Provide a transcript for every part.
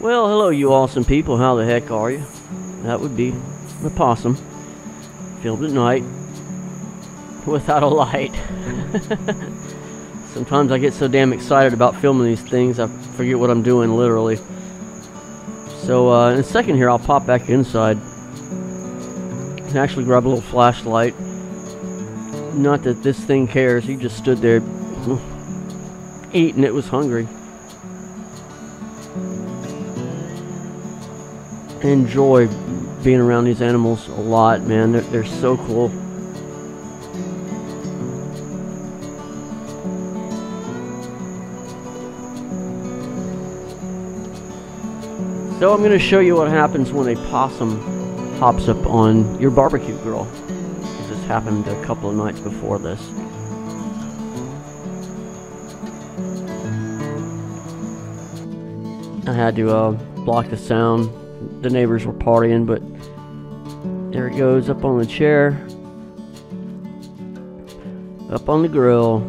Well, hello, you awesome people. How the heck are you? That would be the possum. Filmed at night without a light. Sometimes I get so damn excited about filming these things, I forget what I'm doing, literally. So, uh, in a second here, I'll pop back inside and actually grab a little flashlight. Not that this thing cares, he just stood there eating, it was hungry. Enjoy being around these animals a lot, man. They're, they're so cool. So I'm going to show you what happens when a possum hops up on your barbecue grill. This happened a couple of nights before this. I had to uh, block the sound. The neighbors were partying, but there it goes up on the chair, up on the grill.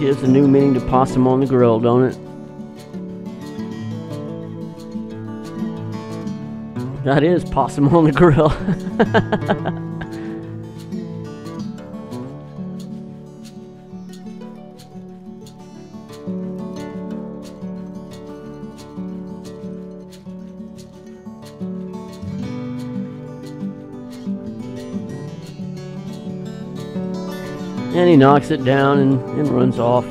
Gives a new meaning to possum on the grill, don't it? That is possum on the grill. and he knocks it down and, and runs off.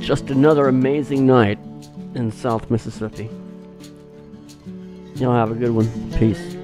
Just another amazing night in South Mississippi. Y'all have a good one. Peace.